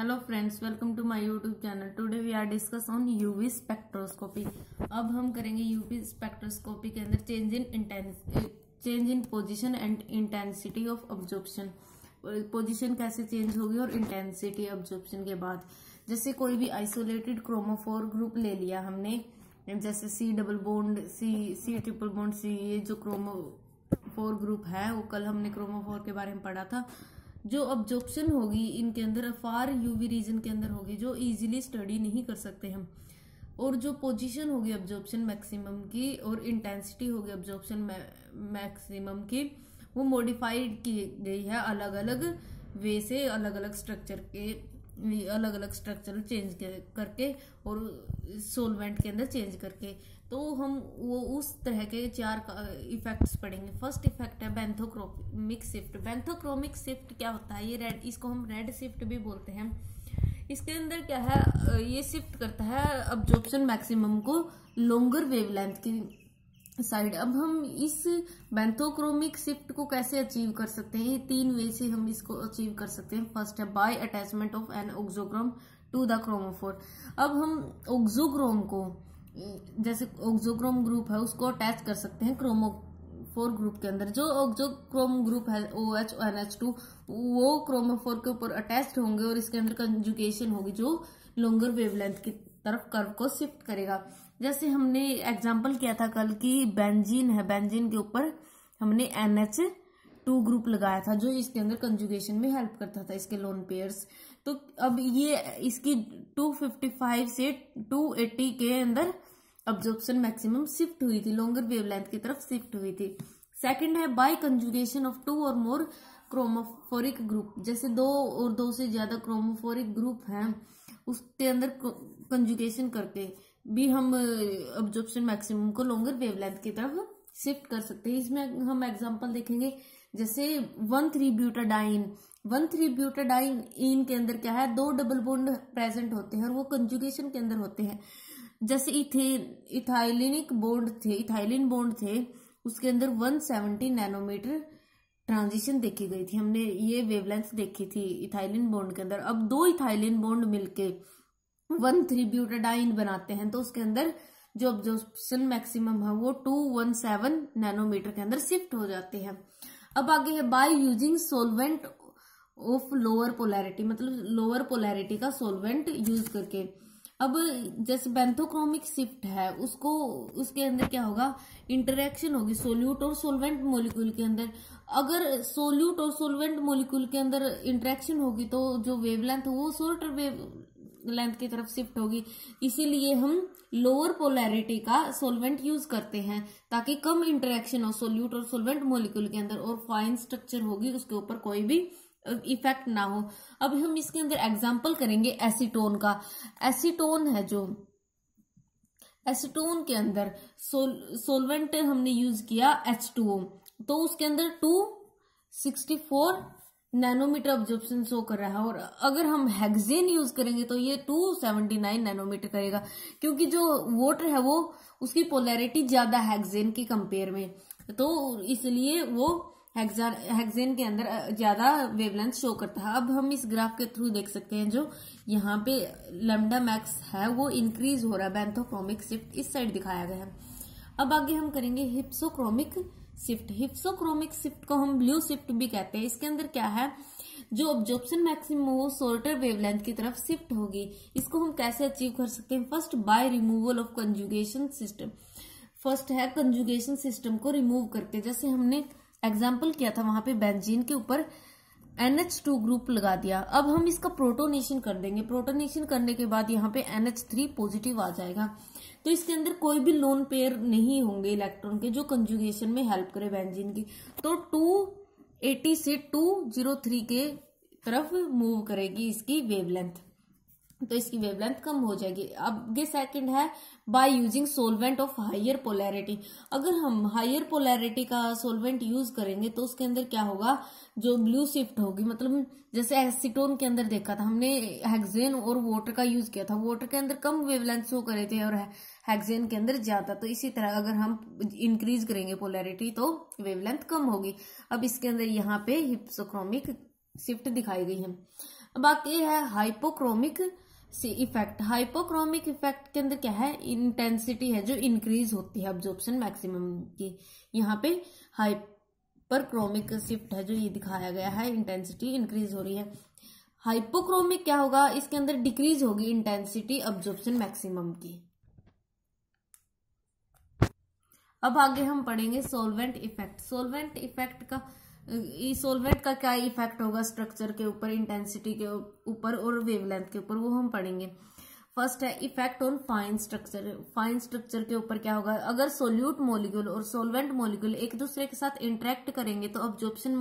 Hello friends welcome to my YouTube channel today we are discuss on UV spectroscopy अब हम करेंगे UV spectroscopy के अंदर change in change in position and intensity of absorption position कैसे change होगी और intensity absorption के बाद। जैसे कोई भी आइसोलेटेड क्रोमोफोर ग्रुप ले लिया हमने, जैसे C double bond C C triple bond C ये जो क्रोमोफोर ग्रुप है, वो कल हमने क्रोमोफोर के बारे में पढ़ा था। जो ऑब्जॉर्प्शन होगी इनके अंदर अफार यूवी रीजन के अंदर होगी, जो इजीली स्टडी नहीं कर सकते हम। और जो पोजीशन होगी ऑब्जॉर्प्शन मैक्सिमम की, और इंटेंसिटी होगी ऑब्जॉर्प्शन मैक्सिमम की, वो मॉडिफाइड की गई है अलग अलग वे से अलग अलग स्ट्रक्चर के अलग अलग स्ट्रक्चर चेंज करके और सोलवेंट के अंदर चेंज करके। तो हम वो उस तरह के चार इफेक्ट्स पढ़ेंगे। फ़र्स्ट इफ़ेक्ट है बेंथोक्रोमिक शिफ्ट बेंथोक्रोमिक शिफ्ट क्या होता है? ये रेड इसको हम रेड शिफ्ट भी बोलते हैं। इसके अंदर क्या है? ये शिफ्ट करता है अब्जॉर्प्शन मैक्सिमम को लॉन्गर वेवलेंथ की साइड अब हम इस बेंथोक्रोमिक शिफ्ट को कैसे अचीव कर सकते हैं? तीन वे से हम इसको अचीव कर सकते हैं। फ़र्स्ट है by attachment of an auxochrome to the chromophore अब हम ऑक्सोक्रोम को, जैसे ऑक्सोक्रोम ग्रुप है, उसको अटैच कर सकते हैं क्रोमोफोर ग्रुप के अंदर। जो जो क्रोम ग्रुप है O H N H two वो क्रोमोफोर के ऊपर अटैच्ड होंगे और इसके अंदर कंजुकेशन होगी, जो लॉन्गर वेवलेंथ की तरफ़ कर्व को शिफ्ट करेगा। जैसे हमने एग्ज़ाम्पल किया था कल की बेंजीन है बेंजीन के ऊपर हमने एन एच टू ग्रुप लगाया था जो इसके अंदर कंजुगेशन में हेल्प करता था, इसके लोन पेयर्स तो अब ये, इसकी 255 से 280 के अंदर अब्जॉर्प्शन मैक्सिमम शिफ्ट हुई थी लॉन्गर वेवलेंथ की तरफ़ शिफ्ट हुई थी। सेकंड है बाय कंजुगेशन ऑफ़ टू और मोर क्रोमोफोरिक ग्रुप जैसे दो और दो से ज़्यादा क्रोमोफोरिक ग्रुप हैं, उसके अंदर कंजुगेशन करके। भी हम अब्जॉर्प्शन मैक्सिमम को लॉन्गर वेवलेंथ की तरफ़ शिफ्ट कर सकते हैं। इसमें हम एग्जांपल देखेंगे, जैसे one three butadiene one three butadiene इन के अंदर क्या है? दो डबल बॉन्ड प्रेजेंट होते हैं और वो कंजुगेशन के अंदर होते हैं। जैसे इथे, इथाइलिनिक बॉन्ड थे, इथाइलिन बॉन्ड थे, उसके अंदर 170 नैनोमीटर ट्रांजिशन देखी गई थी। हमने ये वेवलेंथ देखी थी इथाइलिन बॉन्ड के अंदर। अब दो इथाइलिन बॉन्ड मिलके वन थ्री ब्यूटाडाइन बनाते हैं तो उसके अंदर जो ऑब्जॉर्प्शन मैक्सिमम है, वो टू वन सेवन नैनोमीटर के अंदर शिफ्ट हो जाते हैं। अब आगे है by using solvent of lower polarity मतलब लोअर पोलैरिटी का सोलवेंट यूज़ करके। अब जैसे बेंथोक्रोमिक शिफ्ट है, उसको, उसके अंदर क्या होगा? इंटरेक्शन होगी सोल्यूट और सोलवेंट मोलिक्यूल के अंदर। अगर सोल्यूट और सोलवेंट मोलिक्यूल के अंदर इंटरेक्शन होगी तो जो वेवलेंथ वो शॉर्टर वेव लेंथ की तरफ़ शिफ्ट होगी। इसीलिए हम लोअर पोलैरिटी का सोलवेंट यूज़ करते हैं, ताकि कम इंटरेक्शन हो सोल्यूट और सोलवेंट मोलिक्यूल के अंदर और फाइन स्ट्रक्चर होगी, उसके ऊपर कोई भी इफ़ेक्ट ना हो। अब हम इसके अंदर एग्ज़ाम्पल करेंगे एसीटोन का। एसीटोन है जो एसीटोन के अंदर सोल सोलवेंट हमने यूज़ किया एच तो उसके अंदर two sixty four nanometre absorption show कर रहा है और अगर हम हेक्सेन यूज़ करेंगे तो ये 279 नैनोमीटर करेगा, क्योंकि जो वोटर है वो, उसकी पोलैरिटी ज़्यादा हेक्सेन की कंपेयर में। तो इसलिए वो हेक्सेन के अंदर ज़्यादा वेवलेंथ शो करता है। अब हम इस ग्राफ के थ्रू देख सकते हैं जो यहाँ पे लेमडा मैक्स है, वो इंक्रीज हो रहा है बेंथोक्रोमिक शिफ्ट इस साइड दिखाया गया है। अब आगे हम करेंगे हिप्सोक्रोमिक शिफ्ट हिप्सोक्रोमिक शिफ्ट को हम ब्लू शिफ्ट भी कहते हैं। इसके अंदर क्या है? जो ऑब्जॉर्प्शन मैक्सिमम वो सोल्टर वेवलेंथ की तरफ़ शिफ्ट होगी। इसको हम कैसे अचीव कर सकते हैं? First by removal of conjugation system first है कंजुगेशन सिस्टम को रिमूव करके। जैसे हमने एग्ज़ाम्पल किया था वहाँ पे बेंजीन के ऊपर NH2 ग्रुप लगा दिया। अब हम इसका प्रोटोनेशन कर देंगे। प्रोटोनेशन करने के बाद यहाँ पे एनएच थ्री पॉजिटिव आ जाएगा। तो इसके अंदर कोई भी लोन पेयर नहीं होंगे इलेक्ट्रॉन के जो कंजुगेशन में हेल्प करे बेंजीन की। तो 280 से 203 के तरफ़ मूव करेगी इसकी वेवलेंथ तो इसकी वेवलेंथ कम हो जाएगी। अब ये सेकंड है by using solvent of higher polarity अगर हम हायर पोलैरिटी का सोलवेंट यूज़ करेंगे तो उसके अंदर क्या होगा? जो ब्लू शिफ्ट होगी मतलब जैसे एसिटोन के अंदर देखा था, हमने हेक्सेन और वाटर का यूज़ किया था। वाटर के अंदर कम वेवलेंथ शो करे थे और हेक्सेन के अंदर ज़्यादा। तो इसी तरह अगर हम इंक्रीज करेंगे पोलैरिटी तो वेवलेंथ कम होगी। अब इसके अंदर यहाँ पे हिप्सोक्रोमिक शिफ्ट दिखाई गई है। बाकी है हाइपोक्रोमिक इफ़ेक्ट हाइपोक्रोमिक इफ़ेक्ट के अंदर क्या है? इंटेंसिटी है जो इंक्रीज होती है अब्जॉर्प्शन मैक्सिमम की। यहाँ पे हाइपर क्रोमिक शिफ्ट है जो ये दिखाया गया है इंटेंसिटी इंक्रीज हो रही है। हाइपोक्रोमिक क्या होगा? इसके अंदर डिक्रीज होगी इंटेंसिटी अब्जॉर्प्शन मैक्सिमम की। अब आगे हम पढ़ेंगे सोलवेंट इफ़ेक्ट सोलवेंट इफ़ेक्ट का सोलवेंट का क्या इफ़ेक्ट होगा स्ट्रक्चर के ऊपर इंटेंसिटी के ऊपर और वेवलेंथ के ऊपर, वो हम पढ़ेंगे। फ़र्स्ट है effect on fine structure fine structure के ऊपर क्या होगा? अगर सोल्यूट मोलिक्यूल और सोलवेंट मोलिक्यूल एक दूसरे के साथ इंटरेक्ट करेंगे तो ऑब्जॉर्प्शन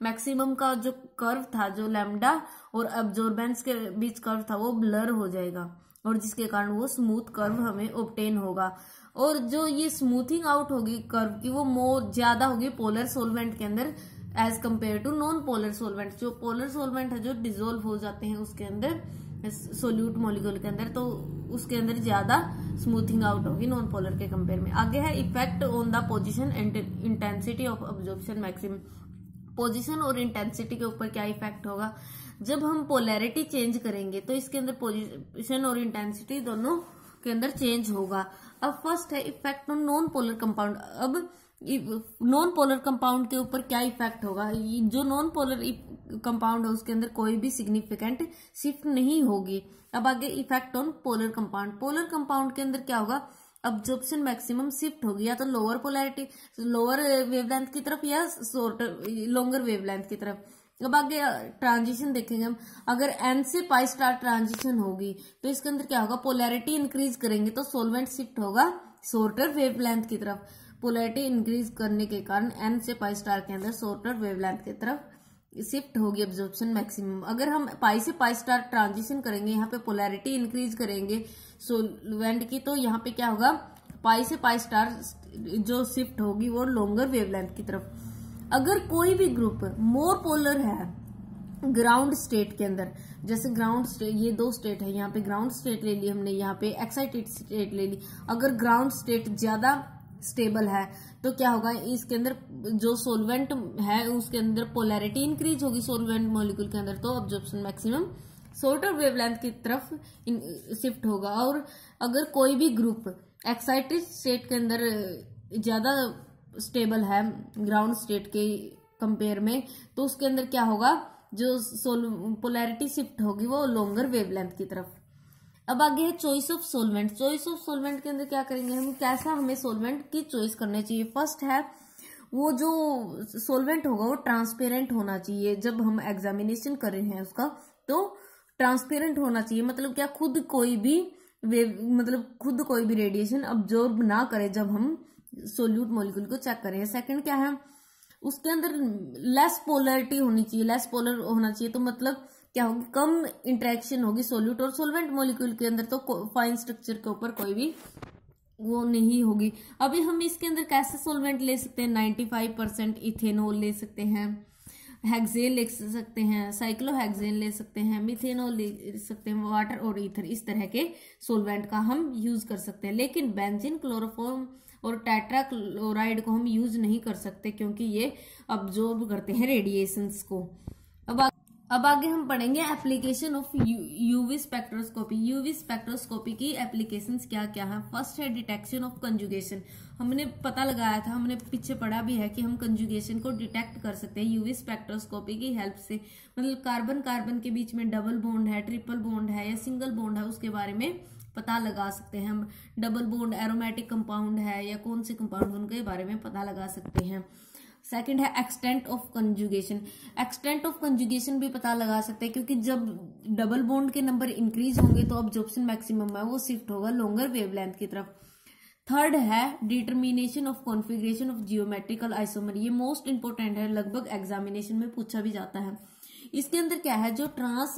मैक्सिमम का जो कर्व था, जो लेमडा और अब्जॉर्बेंस के बीच कर्व था, वो ब्लर हो जाएगा। और जिसके कारण वो स्मूथ कर्व हमें ऑप्टेन होगा। और जो ये स्मूथिंग आउट होगी कर्व की, वो मोर ज़्यादा होगी पोलर सोलवेंट के अंदर। As compare to non polar solvent जो पोलर सोलवेंट है जो डिजोल्व हो जाते हैं उसके अंदर सोल्यूट मोलिक्यूल के अंदर तो उसके अंदर ज़्यादा स्मूथिंग आउट होगी नॉन पोलर के कंपेयर में। आगे है effect on the position and intensity of absorption maximum position और इंटेंसिटी के ऊपर क्या इफ़ेक्ट होगा? जब हम पोलैरिटी चेंज करेंगे तो इसके अंदर पोजिशन और इंटेंसिटी दोनों के अंदर चेंज होगा। अब फ़र्स्ट है effect on non polar compound अब नॉन पोलर कंपाउंड के ऊपर क्या इफ़ेक्ट होगा? जो नॉन पोलर कंपाउंड है, उसके अंदर कोई भी सिग्निफिकेंट शिफ्ट नहीं होगी। अब आगे effect on polar compound polar compound के अंदर क्या होगा? अब्जॉर्प्शन मैक्सिमम शिफ्ट होगी, या तो लोअर पोलैरिटी लोअर वेवलेंथ की तरफ़ या शॉर्टर लॉन्गर वेवलेंथ की तरफ़। अब आगे ट्रांजिशन देखेंगे हम। अगर एन से पाई स्टार ट्रांजिशन होगी तो इसके अंदर क्या होगा? पोलैरिटी इंक्रीज करेंगे तो सोलवेंट शिफ्ट होगा शॉर्टर वेवलेंथ की तरफ़। पोलैरिटी इंक्रीज करने के कारण एन से पाई स्टार के अंदर शॉर्टर वेवलेंथ की तरफ़ शिफ्ट होगी एब्जॉर्प्शन मैक्सिमम अगर हम पाई से पाई स्टार ट्रांजिशन करेंगे, यहाँ पे पोलैरिटी इंक्रीज करेंगे सोलवेंट की तो यहाँ पे क्या होगा? पाई से पाई स्टार जो शिफ्ट होगी वो लॉन्गर वेवलेंथ की तरफ़। अगर कोई भी ग्रुप मोर पोलर है ग्राउंड स्टेट के अंदर, जैसे ग्राउंड स्टेट ये दो स्टेट है, यहाँ पे ग्राउंड स्टेट ले ली हमने, यहाँ पे एक्साइटेड स्टेट ले ली। अगर ग्राउंड स्टेट ज़्यादा स्टेबल है तो क्या होगा, इसके अंदर जो सोलवेंट है, उसके अंदर पोलैरिटी इंक्रीज होगी सोलवेंट मोलिक्यूल के अंदर तो ऑब्जॉर्प्शन मैक्सिमम शॉर्टर वेवलेंथ की तरफ़ शिफ्ट होगा। और अगर कोई भी ग्रुप एक्साइटेड स्टेट के अंदर, ज़्यादा स्टेबल है ग्राउंड स्टेट के कंपेयर में तो उसके अंदर क्या होगा? जो सोल पोलैरिटी शिफ्ट होगी वो लॉन्गर वेवलेंथ की तरफ़। अब आगे है choice of solvent choice of solvent के अंदर क्या करेंगे हम? कैसा हमें सोलवेंट की चॉइस करनी चाहिए? फ़र्स्ट है, वो जो सोलवेंट होगा वो ट्रांसपेरेंट होना चाहिए। जब हम एग्जामिनेशन कर रहे हैं उसका तो ट्रांसपेरेंट होना चाहिए। मतलब क्या? खुद कोई भी वेव मतलब खुद कोई भी रेडिएशन अब्जॉर्ब ना करे जब हम सोल्यूट मोलिक्यूल को चेक करें। सेकंड क्या है? उसके अंदर लेस पोलरिटी होनी चाहिए लेस पोलर होना चाहिए तो मतलब क्या होगी? कम इंटरेक्शन होगी सोल्यूट और सोलवेंट मोलिक्यूल के अंदर तो फाइन स्ट्रक्चर के ऊपर कोई भी वो नहीं होगी। अभी हम इसके अंदर कैसे सोलवेंट ले सकते हैं? नाइन्टी फाइव इथेनॉल ले सकते हैं हेक्सेन ले सकते हैं साइक्लोहेक्सेन ले सकते हैं मिथेनॉल ले सकते हैं वाटर और ईथर इस तरह के सोलवेंट का हम यूज़ कर सकते हैं। लेकिन बेंजिन क्लोरोफॉर्म और टेट्रा क्लोराइड को हम यूज़ नहीं कर सकते क्योंकि ये अब्जॉर्ब करते हैं रेडिएशंस को। अब आ, अब आगे हम पढ़ेंगे application of UV spectroscopy UV spectroscopy की एप्लीकेशंस क्या क्या है? फ़र्स्ट है डिटेक्शन ऑफ़ कंजुगेशन हमने पता लगाया था हमने पीछे पढ़ा भी है कि हम कंजुगेशन को डिटेक्ट कर सकते हैं यूवी स्पेक्ट्रोस्कोपी की हेल्प से। मतलब कार्बन कार्बन के बीच में डबल बॉन्ड है ट्रिपल बॉन्ड है या सिंगल बॉन्ड है उसके बारे में पता लगा सकते हैं हम। डबल बॉन्ड एरोमेटिक कंपाउंड है या कौन से कंपाउंड उनके बारे में पता लगा सकते हैं। सेकंड है extent of conjugation extent of conjugation भी पता लगा सकते हैं, क्योंकि जब डबल बॉन्ड के नंबर इंक्रीज होंगे तो ऑब्जॉर्प्शन मैक्सिमम है, वो शिफ्ट होगा लॉन्गर वेवलेंथ की तरफ़। थर्ड है determination of configuration of geometrical isomer ये मोस्ट इंपोर्टेंट है, लगभग एग्जामिनेशन में पूछा भी जाता है। इसके अंदर क्या है? जो ट्रांस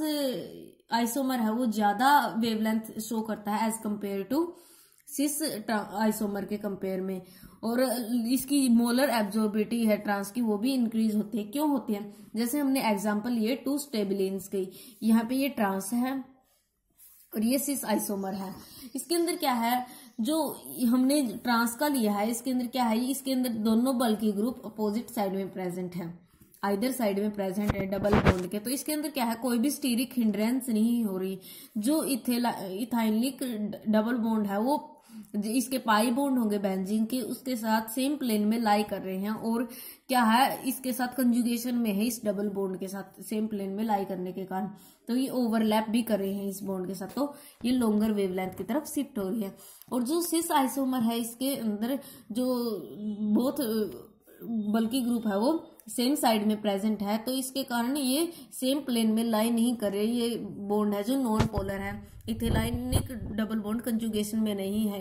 आइसोमर है, वो ज़्यादा वेवलेंथ शो करता है as compare to cis isomer के कंपेयर में। और इसकी मोलर एब्जॉर्बिटी है ट्रांस की, वो भी इंक्रीज होती है। क्यों होती है? जैसे हमने एग्जांपल लिए टू स्टेबिलिन्स की। यहाँ पे ये ट्रांस है और ये सिस आइसोमर है। इसके अंदर क्या है? जो हमने ट्रांस का लिया है, इसके अंदर क्या है? इसके अंदर दोनों बल की ग्रुप अपोजिट साइड में प्रेजेंट है। आइदर साइड में प्रेजेंट है डबल बॉन्ड के तो इसके अंदर क्या है? कोई भी स्टीरिक हिंड्रेंस नहीं हो रही। जो इथाइलिक डबल बॉन्ड है, वो इसके पाई बॉन्ड होंगे बेंजीन के, उसके साथ सेम प्लेन में लाई कर रहे हैं और क्या है? इसके साथ कंजुगेशन में है, इस डबल बॉन्ड के साथ सेम प्लेन में लाई करने के कारण। तो ये ओवरलैप भी कर रहे हैं इस बॉन्ड के साथ। तो ये लॉन्गर वेवलेंथ की तरफ़ शिफ्ट हो रही है। और जो सिस आइसोमर है, इसके अंदर जो बहुत, बल्कि ग्रुप है वो सेम साइड में प्रेजेंट है तो इसके कारण ये सेम प्लेन में लाई नहीं कर रहे, ये बॉन्ड है जो नॉन पोलर है इथेलाइनिक डबल बॉन्ड कंजुगेशन में नहीं है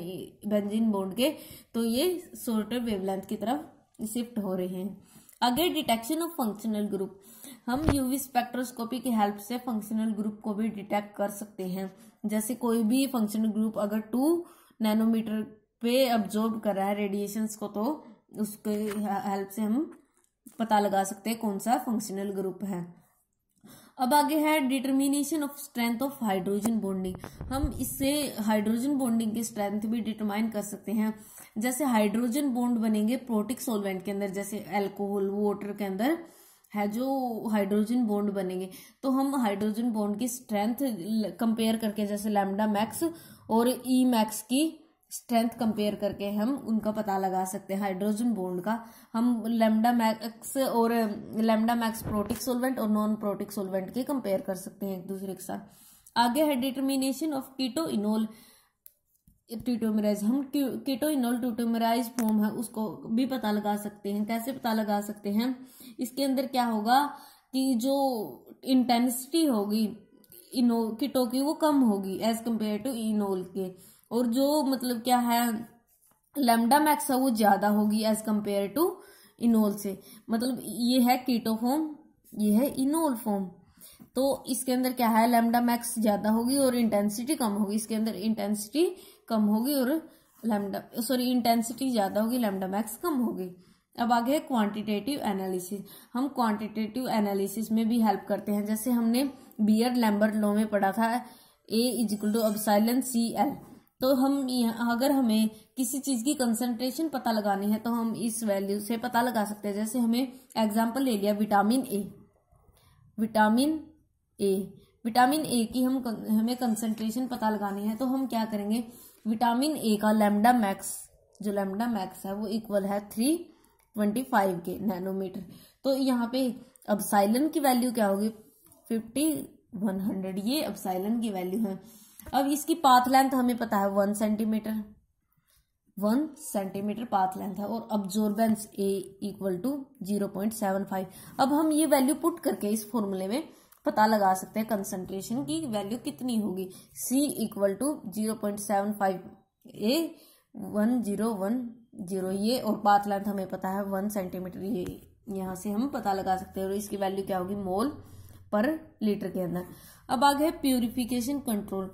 बेंजीन बॉन्ड के तो ये शॉर्टर वेवलेंथ की तरफ़ शिफ्ट हो रहे हैं। आगे डिटेक्शन ऑफ़ फंक्शनल ग्रुप हम यूवी स्पेक्ट्रोस्कोपी की हेल्प से फंक्शनल ग्रुप को भी डिटेक्ट कर सकते हैं। जैसे कोई भी फंक्शनल ग्रुप अगर टू नैनोमीटर पे अब्जॉर्ब कर रहा है रेडिएशन को तो उसके हेल्प से हम पता लगा सकते हैं कौन सा फंक्शनल ग्रुप है। अब आगे है determination of strength of hydrogen bonding हम इससे हाइड्रोजन बॉन्डिंग की स्ट्रेंथ भी डिटरमाइन कर सकते हैं। जैसे हाइड्रोजन बॉन्ड बनेंगे प्रोटिक सोलवेंट के अंदर, जैसे अल्कोहल वाटर के अंदर है जो हाइड्रोजन बॉन्ड बनेंगे। तो हम हाइड्रोजन बॉन्ड की स्ट्रेंथ कंपेयर करके जैसे लैमडा मैक्स और ई e मैक्स की स्ट्रेंथ कंपेयर करके हम उनका पता लगा सकते हैं हाइड्रोजन बॉन्ड का। हम लेमडा मैक्स और लेमडा मैक्स प्रोटिक सोलवेंट और नॉन प्रोटिक सोलवेंट के कंपेयर कर सकते हैं एक दूसरे के साथ। आगे है determination of keto enol tautomerise हम कीटो इनोल ट्यूटोमराइज फॉर्म है, उसको भी पता लगा सकते हैं। कैसे पता लगा सकते हैं? इसके अंदर क्या होगा कि जो इंटेंसिटी होगी इनो कीटो की वो कम होगी एज कंपेयर टू इनोल के। और जो मतलब क्या है लेमडा मैक्स है, वो ज़्यादा होगी एज कंपेयर टू इनोल से। मतलब ये है कीटोफॉर्म ये है इनोल फॉर्म तो इसके अंदर क्या है लेमडा मैक्स ज़्यादा होगी और इंटेंसिटी कम होगी। इसके अंदर इंटेंसिटी कम होगी और लेमडा सॉरी इंटेंसिटी ज़्यादा होगी लेमडा मैक्स कम होगी। अब आगे है क्वांटिटेटिव एनालिसिस हम क्वांटिटेटिव एनालिसिस में भी हेल्प करते हैं। जैसे हमने बियर लैम्बर्ट लॉ में पढ़ा था ए इज़ इक्वल टू अब साइलेंस सी एल तो हम अगर हमें किसी चीज़ की कंसंट्रेशन पता लगानी है तो हम इस वैल्यू से पता लगा सकते हैं। जैसे हमें एग्ज़ाम्पल ले लिया vitamin A vitamin A vitamin A की हम हमें कंसंट्रेशन पता लगानी है तो हम क्या करेंगे? विटामिन ए का लेमडा मैक्स जो लेमडा मैक्स है, वो इक्वल है थ्री ट्वेंटी फाइव के नैनोमीटर तो यहाँ पे अब साइलन की वैल्यू क्या होगी? फिफ्टी वन हंड्रेड ये अब साइलन की वैल्यू है। अब इसकी पाथ लेंथ हमें पता है one centimetre one centimetre path length है और absorbance A equal to zero point seven five अब हम ये वैल्यू पुट करके इस फॉर्मूले में पता लगा सकते हैं कंसंट्रेशन की वैल्यू कितनी होगी. C equal to zero point seven five A one zero one zero ये और पाथ लेंथ हमें पता है वन सेंटीमीटर ये, यहाँ से हम पता लगा सकते हैं और इसकी वैल्यू क्या होगी? मोल पर लीटर के अंदर. अब आगे है प्यूरिफिकेशन कंट्रोल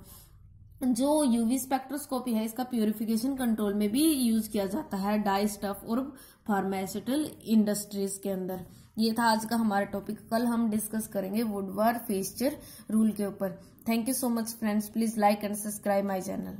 जो यूवी स्पेक्ट्रोस्कोपी है, इसका प्योरिफिकेशन कंट्रोल में भी यूज़ किया जाता है डाई स्टफ़ और फार्मास्यूटिकल इंडस्ट्रीज़ के अंदर। ये था आज का हमारा टॉपिक कल हम डिस्कस करेंगे वुडवार फेस्चर रूल के ऊपर। Thank you so much friends please like and subscribe my channel